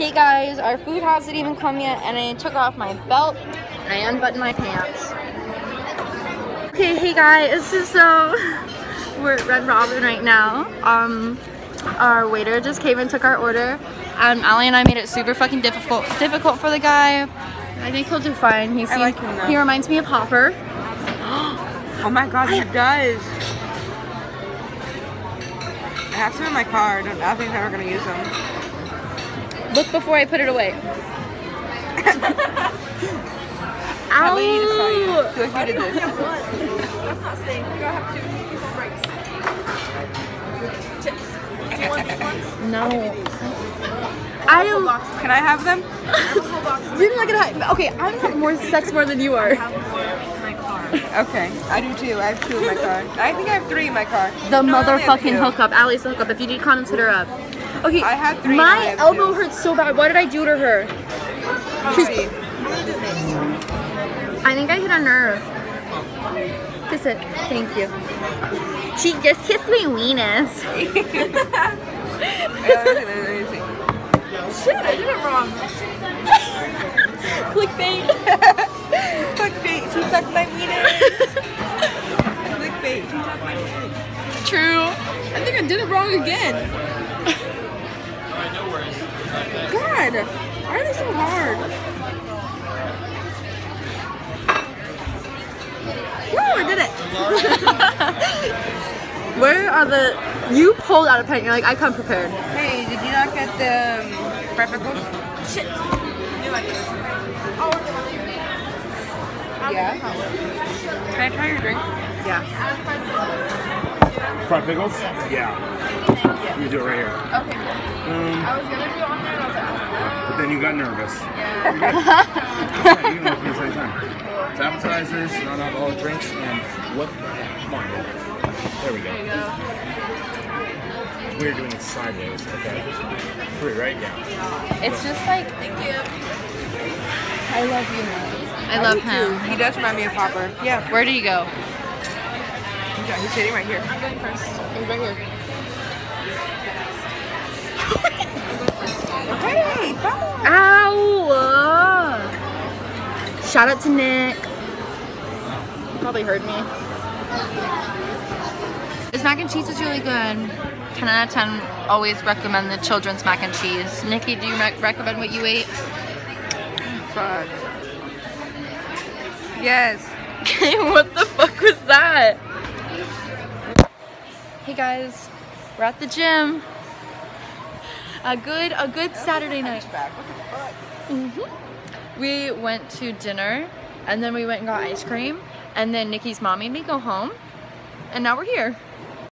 Hey guys, our food hasn't even come yet and I took off my belt and I unbuttoned my pants. Okay, hey guys, so we're at Red Robin right now. Um, our waiter just came and took our order and Ali and I made it super fucking difficult difficult for the guy. I think he'll do fine. He, seems, like him, though. he reminds me of Hopper. Oh my god, he does. I have some in my car. I don't, I don't think I'm ever gonna use them. Look before I put it away. I really need to tell you. Ow! I feel like you did this. That's not safe. You gotta have two people breaks. Chips. Do you want these ones? No. I am. Can I have them? You're not gonna. Have, okay, I have more sex more than you are. have more in my car. Okay, I do too. I have two in my car. I think I have three in my car. The No, I only have motherfucking hookup. Allie's the hookup. If you need condoms, hit her up. Okay. I had three, My elbow two. hurts so bad. What did I do to her? See. I think I hit a nerve. Kiss it. Thank you. She just kissed my weenus. Me see, let me see. Shit, I did it wrong. Clickbait. Clickbait, she sucked my wiener. Clickbait, she sucked my wiener. True. I think I did it wrong again. God, why are they so hard? Woo, I did it. Where are the? You pulled out a pen. You're like, I come prepared. Hey, did you not get the um, fried pickles? Shit. Knew I did it. Oh, Yeah. Can I try your drink? Yeah. Fried pickles? Yeah. Let me do it right here. okay. Um, I was gonna do it on there and I was like, but then you got nervous. yeah. you can open this anytime. It's appetizers, non-alcoholic drinks, and what the heck? Come on, man. There we go. We're doing it sideways. Okay. Three, right? Yeah. It's just like Thank you. I love you, I love him. He does remind me of Hopper. Yeah, Where do you go? he's he's sitting right here. I'm going first. He's right here. Shout out to Nick. He probably heard me. This mac and cheese is really good. 10 out of 10. Always recommend the children's mac and cheese. Nikki, do you rec- recommend what you ate? Fuck. Yes. what the fuck was that? Hey guys, we're at the gym. A good, a good Saturday night. Back. Mm-hmm. We went to dinner, and then we went and got ice cream, and then Nikki's mom made me go home, and now we're here.